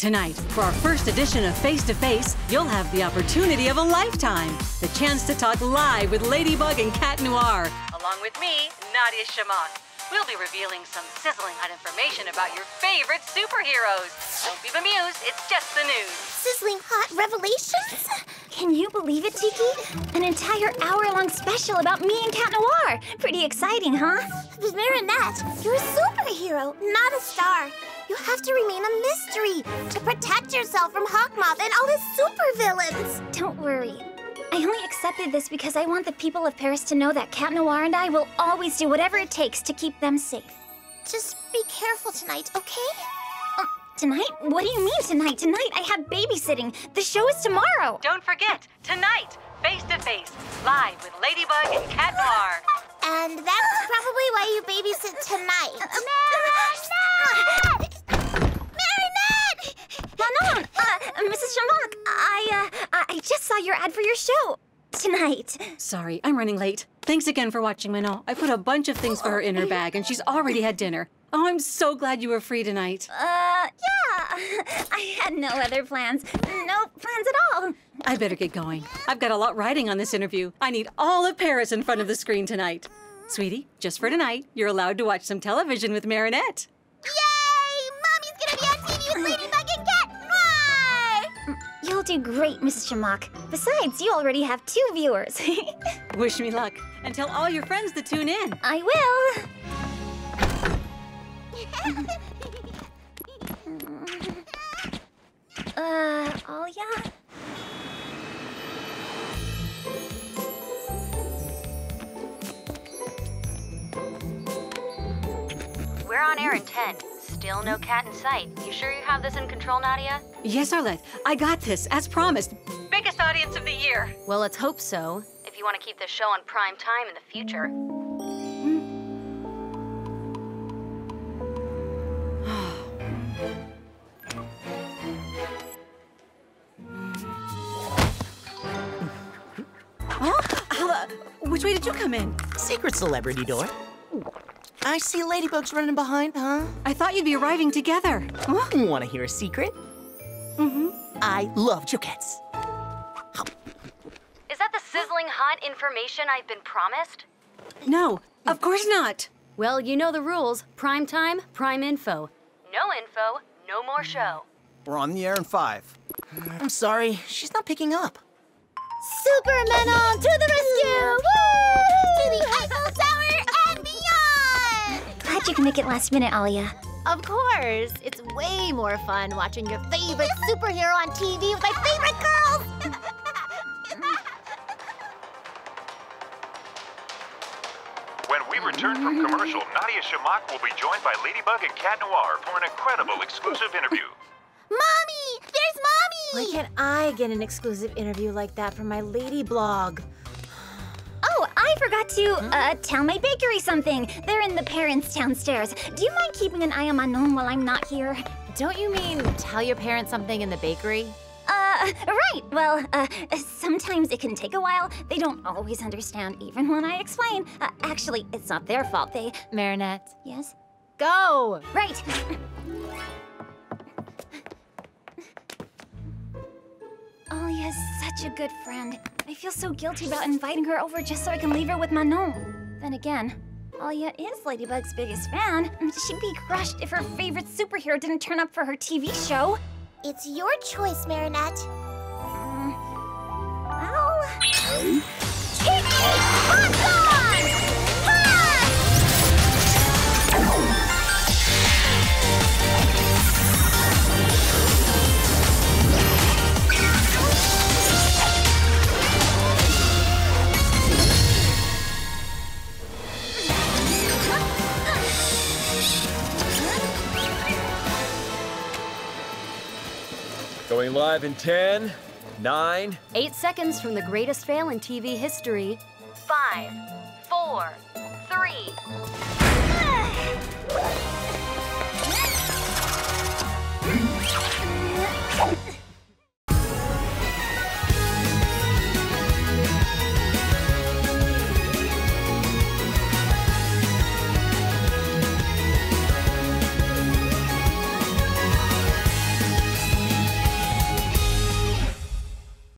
Tonight, for our first edition of Face to Face, you'll have the opportunity of a lifetime. The chance to talk live with Ladybug and Cat Noir, along with me, Nadja Chamack. We'll be revealing some sizzling hot information about your favorite superheroes. Don't be bemused, it's just the news. Sizzling hot revelations? Can you believe it, Tikki? An entire hour-long special about me and Cat Noir. Pretty exciting, huh? But Marinette, you're a superhero, not a star. You have to remain a mystery to protect yourself from Hawkmoth and all his supervillains. Don't worry. I only accepted this because I want the people of Paris to know that Cat Noir and I will always do whatever it takes to keep them safe. Just be careful tonight, okay? Uh, tonight? What do you mean tonight? Tonight I have babysitting. The show is tomorrow. Don't forget, tonight, Face to Face, live with Ladybug and Cat Noir. And that's probably why you babysit tonight. show tonight. Sorry, I'm running late. Thanks again for watching Manon. I put a bunch of things for her in her bag, and she's already had dinner. Oh, I'm so glad you were free tonight. Uh, yeah. I had no other plans. No plans at all. I better get going. I've got a lot riding on this interview. I need all of Paris in front of the screen tonight. Sweetie, just for tonight, you're allowed to watch some television with Marinette. Do great, Mrs. Chamack. Besides, you already have two viewers. Wish me luck. And tell all your friends to tune in. I will. uh, oh yeah. We're on air in 10. Still no cat in sight. You sure you have this in control, Nadja? Yes, Arlette. I got this, as promised. Biggest audience of the year. Well, let's hope so. If you want to keep this show on prime time in the future. Huh? Hala, which way did you come in? Secret celebrity door. I see Ladybug's running behind, huh? I thought you'd be arriving together. Huh? Want to hear a secret? Mm-hmm. I love Jokettes. Is that the sizzling hot information I've been promised? No, of course not. Well, you know the rules. Prime time, prime info. No info, no more show. We're on the air in five. I'm sorry, she's not picking up. Superman on to the rescue! You can make it last minute, Alya. Of course. It's way more fun watching your favorite superhero on TV with my favorite girls! When we return from commercial, Nadja Chamack will be joined by Ladybug and Cat Noir for an incredible exclusive interview. Mommy! There's Mommy! Why can't I get an exclusive interview like that from my Ladyblog? I forgot to uh, tell my bakery something. They're in the parents downstairs. Do you mind keeping an eye on Manon while I'm not here? Don't you mean tell your parents something in the bakery? Uh, right. Well, uh, sometimes it can take a while. They don't always understand, even when I explain. Uh, actually, it's not their fault. They. Marinette, Yes? go! Right. Alya's such a good friend. I feel so guilty about inviting her over just so I can leave her with Manon. Then again, Alya is Ladybug's biggest fan. She'd be crushed if her favorite superhero didn't turn up for her TV show. It's your choice, Marinette. Mm, Well, Going live in 10, 9, 8 seconds from the greatest fail in TV history. 5, 4, 3. Ah!